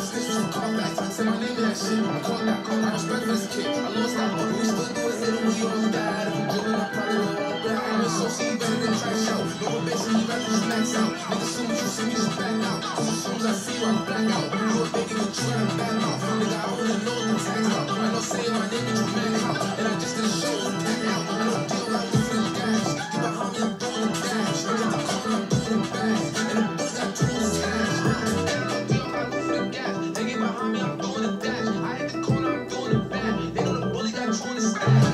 this bitch from combat. Say my name that shit, I'm caught that. I respect this kid, I lost that. But we still do it. and we all died. I'm doing my party with all black. I'm a social better than trash out. No bitch, you better just out. Niggas soon as you see me, just back out. Cause as soon as I see you, I'm black out. Christ.